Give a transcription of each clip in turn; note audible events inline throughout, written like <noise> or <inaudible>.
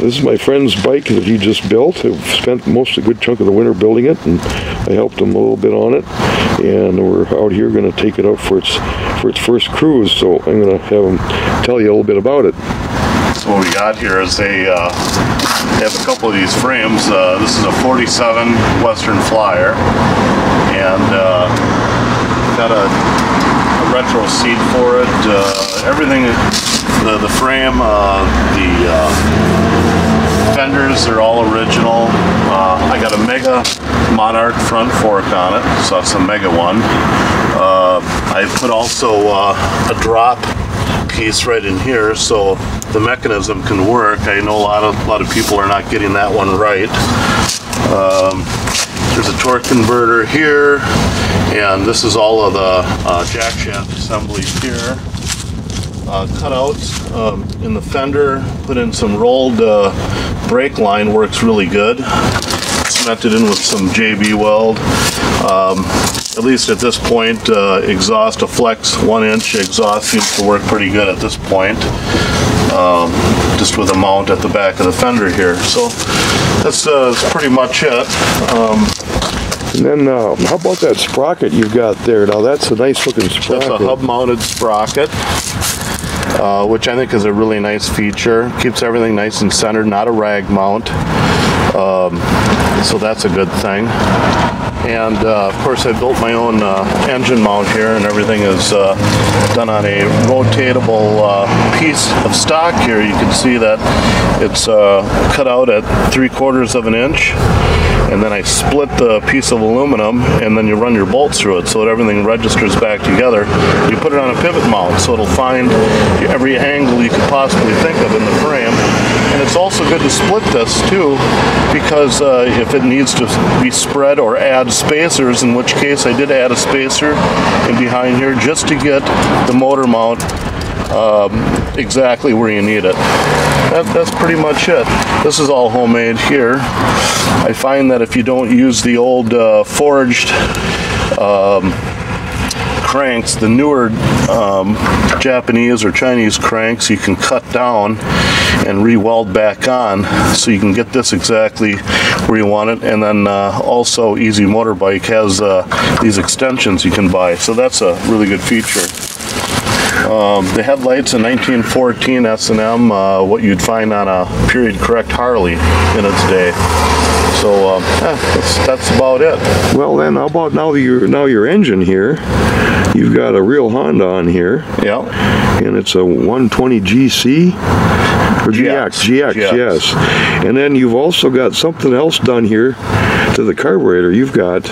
This is my friend's bike that he just built. I've spent most a good chunk of the winter building it, and I helped him a little bit on it. And we're out here going to take it out for its for its first cruise. So I'm going to have him tell you a little bit about it. So what we got here is a uh, have a couple of these frames. Uh, this is a 47 Western Flyer, and uh, got a, a retro seat for it. Uh, everything, the the frame, uh, the uh, fenders, they're all original. Uh, I got a Mega Monarch front fork on it, so that's a Mega one. Uh, I put also uh, a drop piece right in here so the mechanism can work. I know a lot of a lot of people are not getting that one right. Um, there's a torque converter here, and this is all of the uh, jack shaft assemblies here. Uh, cutouts um, in the fender, put in some rolled uh, brake line, works really good. Cemented in with some JB weld. Um, at least at this point, uh, exhaust, a flex one inch exhaust seems to work pretty good at this point. Um, just with a mount at the back of the fender here. So that's, uh, that's pretty much it. Um, And then, uh, how about that sprocket you've got there? Now that's a nice looking sprocket. That's a hub mounted sprocket, uh, which I think is a really nice feature. Keeps everything nice and centered, not a rag mount. Um, so that's a good thing. And uh, of course, I built my own uh, engine mount here, and everything is uh, done on a rotatable uh, piece of stock here. You can see that it's uh, cut out at three quarters of an inch, and then I split the piece of aluminum, and then you run your bolts through it so that everything registers back together. You put it on a pivot mount, so it'll find every angle you could possibly think of in the frame. And it's also good to split this too, because uh, if it needs to be spread or add spacers, in which case I did add a spacer in behind here just to get the motor mount um, exactly where you need it. That, that's pretty much it. This is all homemade here. I find that if you don't use the old uh, forged um, cranks, the newer um, Japanese or Chinese cranks, you can cut down and re-weld back on so you can get this exactly where you want it. And then uh, also Easy Motorbike has uh, these extensions you can buy. So that's a really good feature. Um, the headlights in 1914 S&M, uh, what you'd find on a period correct Harley in its day. So um, eh, that's, that's about it. Well, then, how about now your now your engine here? You've got a real Honda on here, Yeah. and it's a 120 GC or GX. GX, GX. yes. And then you've also got something else done here to the carburetor. You've got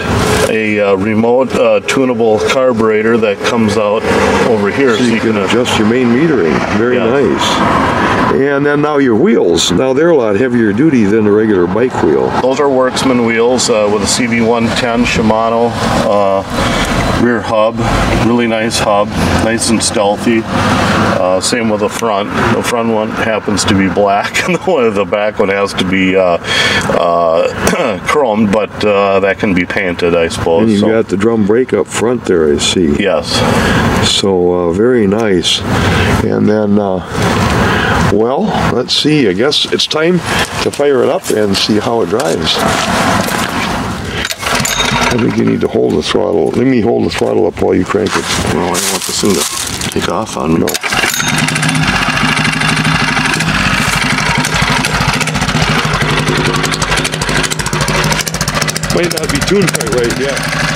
a uh, remote uh, tunable carburetor that comes out over here so you can adjust your main metering. Very Yeah. nice. And then now your wheels. Now they're a lot heavier duty than a regular bike wheel. those are Worksman wheels uh, with a CB110 Shimano uh, rear hub really nice hub nice and stealthy uh, same with the front the front one happens to be black <laughs> and the one the back one has to be uh, uh, <clears throat> chromed but uh, that can be painted I suppose. And you've so, got the drum brake up front there, I see. yes So uh, very nice. And then, uh, well, let's see. I guess it's time to fire it up and see how it drives. I think you need to hold the throttle. Let me hold the throttle up while you crank it. well, I don't want this thing to take off on me No. Might not be tuned quite right yet.